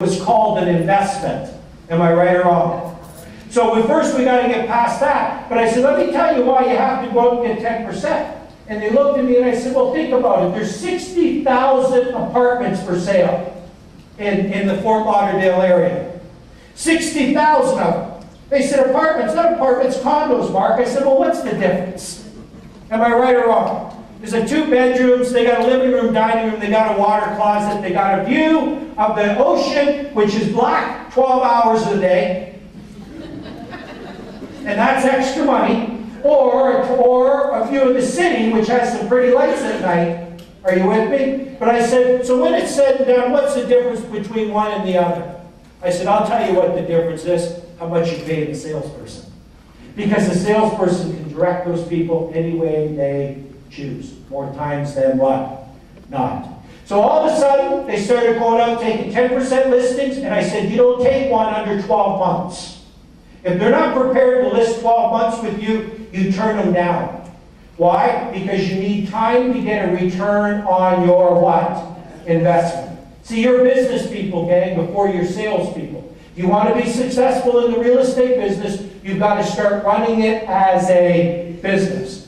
was called an investment. Am I right or wrong? So we, first we got to get past that. But I said, let me tell you why you have to go out and get 10%. And they looked at me and I said, well, think about it. There's 60,000 apartments for sale in, in the Fort Lauderdale area. 60,000 of them. They said, apartments, not apartments, condos, Marc. I said, well, what's the difference? Am I right or wrong? There's a two bedrooms, they got a living room, dining room, they got a water closet, they got a view of the ocean, which is black 12 hours a day. And that's extra money. Or, or a view of the city, which has some pretty lights at night. Are you with me? But I said, so when it's said and done, what's the difference between one and the other? I said, I'll tell you what the difference is, how much you pay the salesperson. Because the salesperson can direct those people any way they choose. More times than what? Not. So all of a sudden, they started going out taking 10% listings, and I said, you don't take one under 12 months. If they're not prepared to list 12 months with you, you turn them down. Why? Because you need time to get a return on your what? Investment. See, you're business people, gang, before you're salespeople. If you want to be successful in the real estate business, you've got to start running it as a business.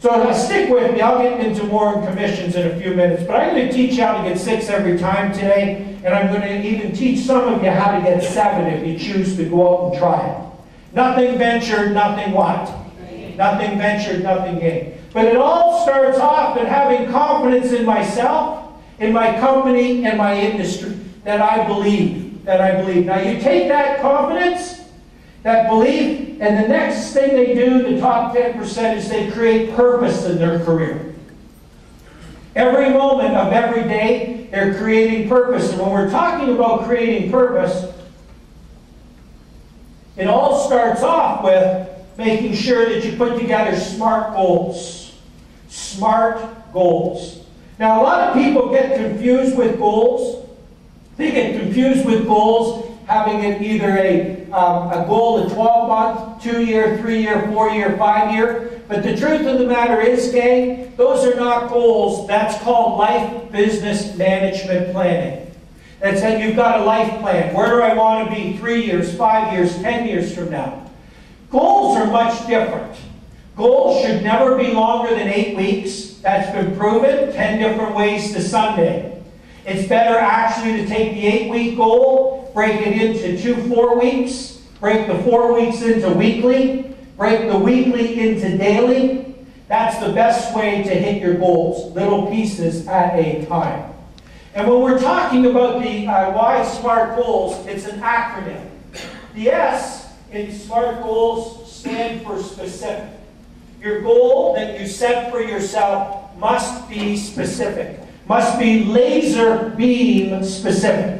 So now stick with me. I'll get into more commissions in a few minutes. But I'm going to teach how to get six every time today. And I'm going to even teach some of you how to get seven if you choose to go out and try it. Nothing ventured, nothing what? Nothing ventured, nothing gained. But it all starts off in having confidence in myself, in my company, and my industry. That I believe. That I believe. Now you take that confidence that belief, and the next thing they do, the top 10%, is they create purpose in their career. Every moment of every day, they're creating purpose. And when we're talking about creating purpose, it all starts off with making sure that you put together smart goals. Smart goals. Now, a lot of people get confused with goals. They get confused with goals having it either a, um, a goal of 12 months, 2 year, 3 year, 4 year, 5 year. But the truth of the matter is, gang, those are not goals. That's called life business management planning. That said, you've got a life plan. Where do I want to be 3 years, 5 years, 10 years from now? Goals are much different. Goals should never be longer than 8 weeks. That's been proven 10 different ways to Sunday. It's better actually to take the eight week goal, break it into two four weeks, break the four weeks into weekly, break the weekly into daily. That's the best way to hit your goals, little pieces at a time. And when we're talking about the uh, why SMART goals, it's an acronym. The S in SMART goals stand for specific. Your goal that you set for yourself must be specific must be laser beam specific.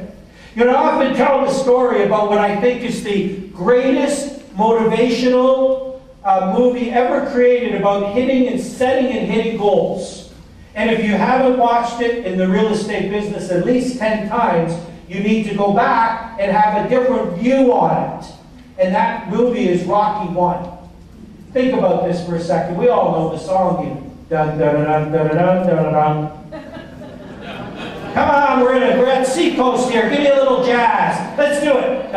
You know, I've been telling a story about what I think is the greatest motivational uh, movie ever created about hitting and setting and hitting goals. And if you haven't watched it in the real estate business at least 10 times, you need to go back and have a different view on it. And that movie is Rocky 1. Think about this for a second. We all know the song. You, dun, dun, dun, dun, dun, dun, dun, Come on, we're, in a, we're at Seacoast here. Give me a little jazz. Let's do it.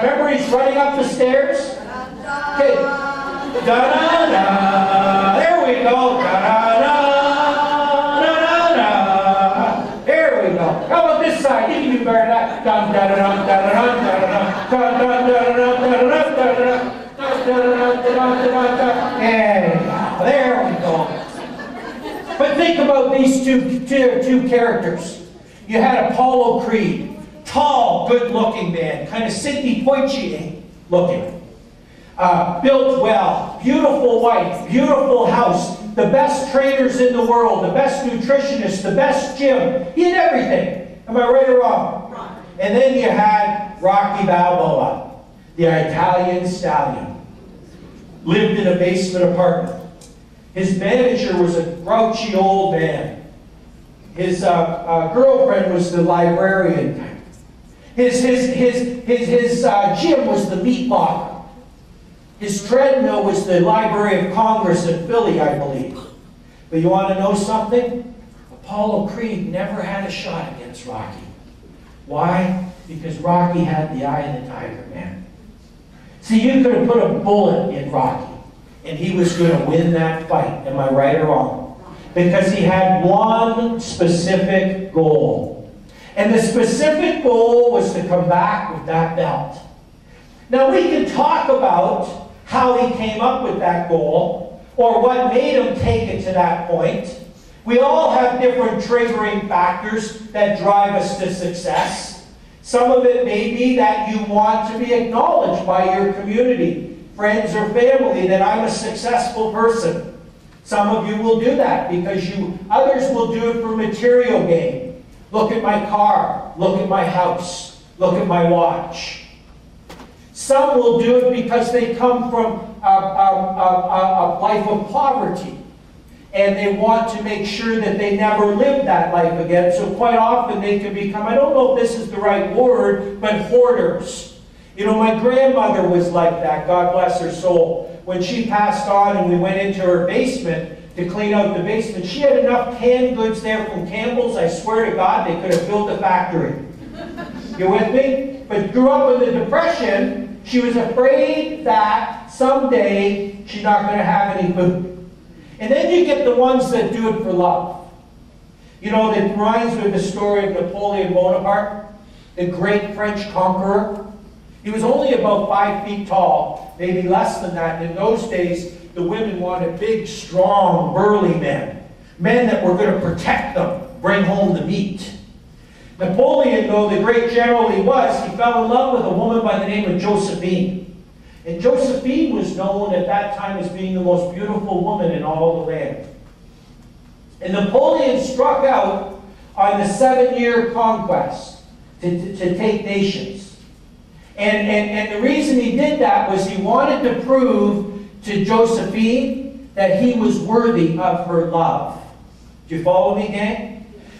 Remember he's running up the stairs? Okay. There we go. There we go. How about this side? You can do better than that. These two, two, two characters. You had Apollo Creed, tall, good-looking man, kind of Sidney Poitier looking. Uh, built well, beautiful wife, beautiful house, the best trainers in the world, the best nutritionists, the best gym. He had everything. Am I right or wrong? Right. And then you had Rocky Balboa, the Italian stallion. Lived in a basement apartment. His manager was a grouchy old man. His uh, uh, girlfriend was the librarian. His, his, his, his, his uh, gym was the meat locker. His treadmill was the Library of Congress in Philly, I believe. But you want to know something? Apollo Creed never had a shot against Rocky. Why? Because Rocky had the eye of the tiger, man. See, you could have put a bullet in Rocky, and he was going to win that fight. Am I right or wrong? Because he had one specific goal. And the specific goal was to come back with that belt. Now, we can talk about how he came up with that goal or what made him take it to that point. We all have different triggering factors that drive us to success. Some of it may be that you want to be acknowledged by your community, friends or family, that I'm a successful person. Some of you will do that because you, others will do it for material gain. Look at my car, look at my house, look at my watch. Some will do it because they come from a, a, a, a life of poverty and they want to make sure that they never live that life again. So quite often they can become, I don't know if this is the right word, but hoarders. You know, my grandmother was like that, God bless her soul. When she passed on and we went into her basement to clean out the basement, she had enough canned goods there from Campbell's, I swear to God, they could have built a factory. You with me? But grew up in the Depression, she was afraid that someday she's not going to have any food. And then you get the ones that do it for love. You know, that me of the story of Napoleon Bonaparte, the great French conqueror. He was only about five feet tall, maybe less than that. And In those days, the women wanted big, strong, burly men. Men that were going to protect them, bring home the meat. Napoleon, though the great general he was, he fell in love with a woman by the name of Josephine. And Josephine was known at that time as being the most beautiful woman in all the land. And Napoleon struck out on the seven year conquest to, to, to take nations. And, and, and the reason he did that was he wanted to prove to Josephine that he was worthy of her love. Do you follow me, gang?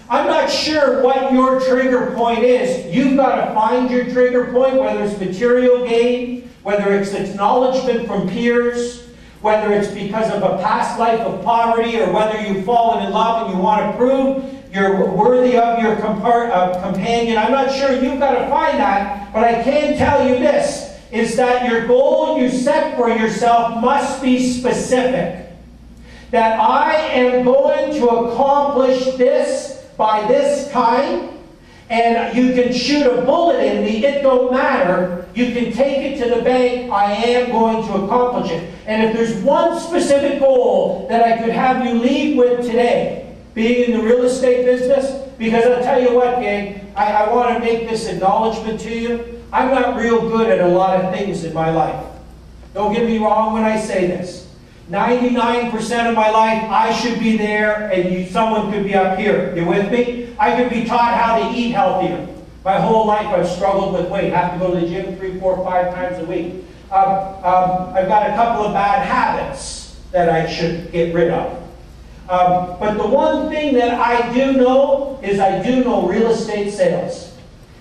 I'm not sure what your trigger point is. You've got to find your trigger point, whether it's material gain, whether it's acknowledgement from peers, whether it's because of a past life of poverty, or whether you've fallen in love and you want to prove you're worthy of your uh, companion. I'm not sure you've got to find that, but I can tell you this, is that your goal you set for yourself must be specific. That I am going to accomplish this by this time, and you can shoot a bullet in me, it don't matter. You can take it to the bank, I am going to accomplish it. And if there's one specific goal that I could have you leave with today, being in the real estate business, because I'll tell you what, gang, I, I want to make this acknowledgement to you. I'm not real good at a lot of things in my life. Don't get me wrong when I say this. 99% of my life, I should be there and you, someone could be up here. You with me? I could be taught how to eat healthier. My whole life I've struggled with weight. I Have to go to the gym three, four, five times a week. Um, um, I've got a couple of bad habits that I should get rid of. Um, but the one thing that I do know is I do know real estate sales.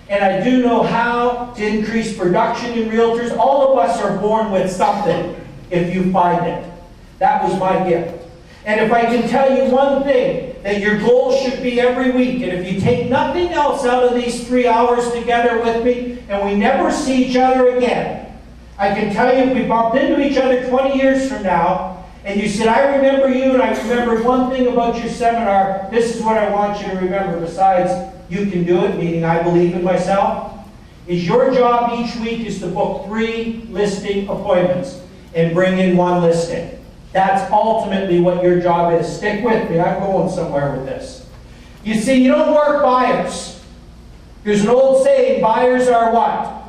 And I do know how to increase production in realtors. All of us are born with something if you find it. That was my gift. And if I can tell you one thing, that your goal should be every week, and if you take nothing else out of these three hours together with me, and we never see each other again, I can tell you if we bumped into each other 20 years from now, and you said, I remember you, and I remember one thing about your seminar, this is what I want you to remember, besides you can do it, meaning I believe in myself, is your job each week is to book three listing appointments and bring in one listing. That's ultimately what your job is. Stick with me. I'm going somewhere with this. You see, you don't work buyers. There's an old saying, buyers are what?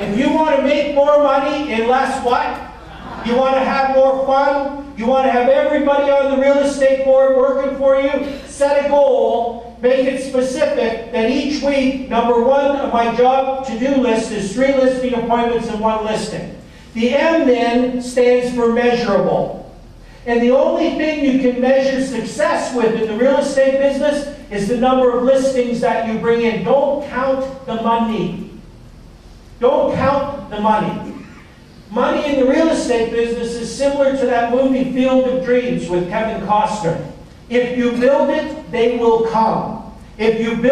If you want to make more money in less what? You want to have more fun? You want to have everybody on the real estate board working for you? Set a goal, make it specific, that each week, number one of my job to-do list is three listing appointments and one listing. The M then stands for measurable. And the only thing you can measure success with in the real estate business is the number of listings that you bring in. Don't count the money. Don't count the money. Money in the real estate business is similar to that movie Field of Dreams with Kevin Costner. If you build it, they will come. If you build